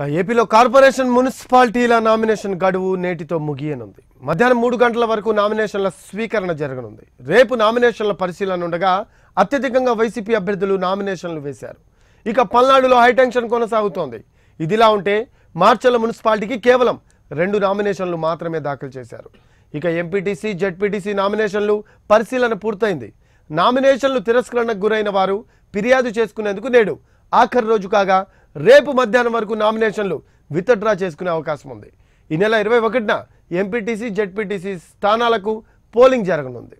ఏపీలో corporation మున్సిపాలిటీల nomination గడువు నేటితో ముగియనుంది. మధ్యాహ్నం మూడు గంటల వరకు నామినేషన్ల స్వీకరణ జరగనుంది. రేపు నామినేషన్ల పరిశీలన ఉండగా అత్యధికంగా వైసీపీ అభ్యర్థులు నామినేషన్లు వేశారు. ఇక పల్నాడులో హైటెన్షన్ కొనసాగుతోంది. ఇదిలా ఉంటే మార్చల మున్సిపాలిటీకి కేవలం రెండు నామినేషన్లు మాత్రమే దాఖలు చేశారు. ఇక ఎంపీటీసీ జెడ్పీటీసీ నామినేషన్లు పరిశీలన పూర్తయింది. నామినేషన్లు తిరస్కరణకు గురైన వారు ఫిర్యాదు చేసుకునేందుకు నేడు ఆఖరి రోజు కాగా రేపు మధ్యాహ్నం వరకు నామినేషన్లు విత్ డ్రా చేసుకునే అవకాశం ఉంది. ఈ నెల ఇరవై ఒకటిన ఎంపీటీసీ జెడ్పీటీసీ స్థానాలకు పోలింగ్ జరగనుంది.